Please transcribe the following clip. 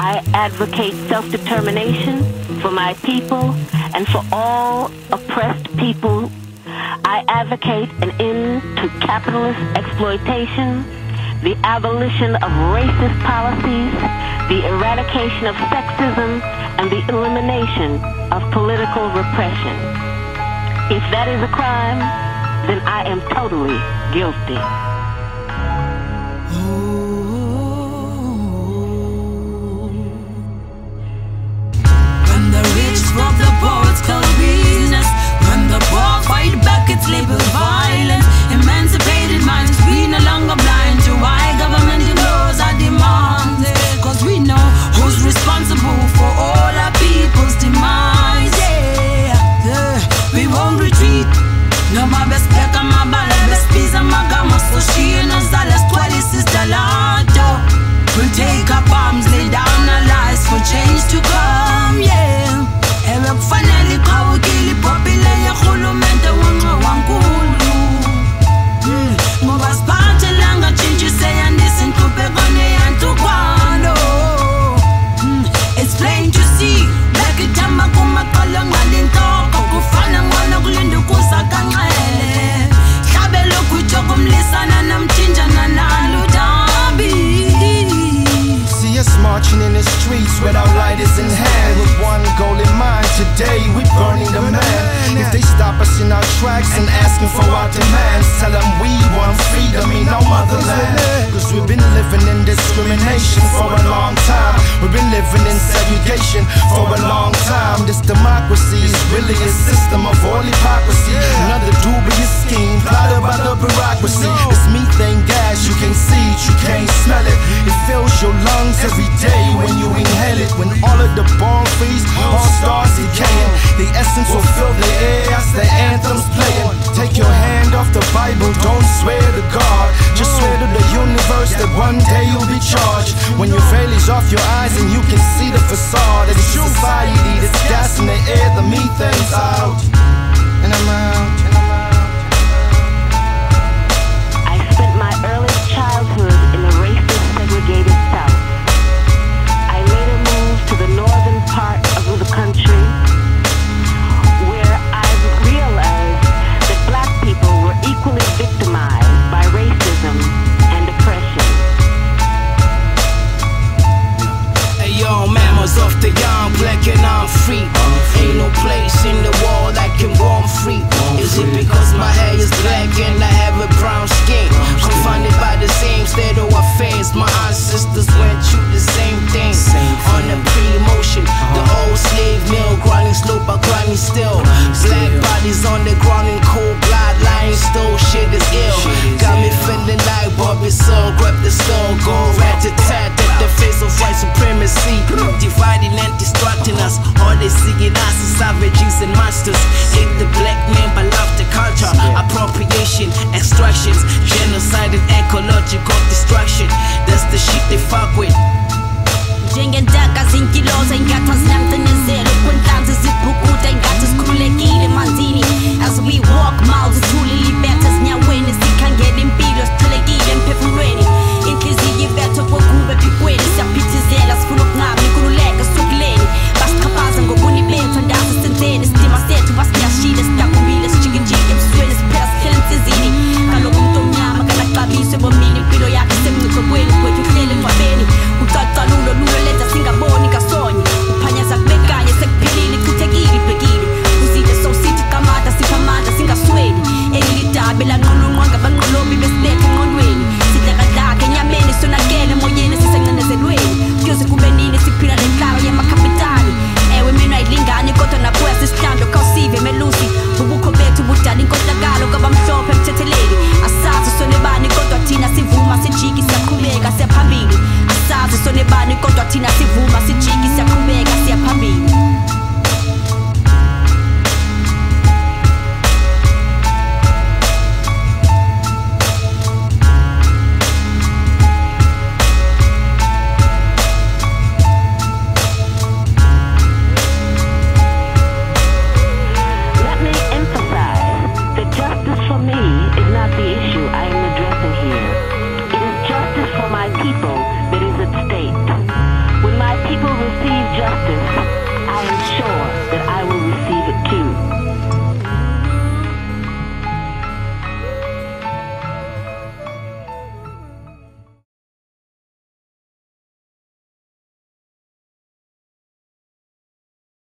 I advocate self-determination for my people and for all oppressed people. I advocate an end to capitalist exploitation, the abolition of racist policies, the eradication of sexism, and the elimination of political repression. If that is a crime, then I am totally guilty. No ma bespeka mabala bespiza magama so she and us alles our lighters in hand With one goal in mind, today we burning the man. If they stop us in our tracks and asking for our demands Tell them we want freedom in our motherland. Cause we've been living in discrimination for a long time. We've been living in segregation for a long time. This democracy is really a system of all hypocrisy. Another dubious scheme plotted by the bureaucracy every day when you inhale it When all of the born frees, all stars decaying. The essence will fill the air as the anthem's playing. Take your hand off the Bible, don't swear to God. Just swear to the universe that one day you'll be charged. When your veil is off your eyes and you can see the facade this society that's gas in the air, the methane's out And I'm out, and I'm out it because my hair is black and I have a brown skin? Confounded by the same state of affairs. My ancestors went through the same thing. On a pre-motion, the uh-huh. old slave mill, grinding slow but grinding still. Black bodies on the ground in cold blood, lying still. Shit is ill. Got me feeling like Bobby Seale. Grab the stone, go rat a tat at the face of white supremacy. Dividing and distracting us. All they see in us is savages and monsters. people.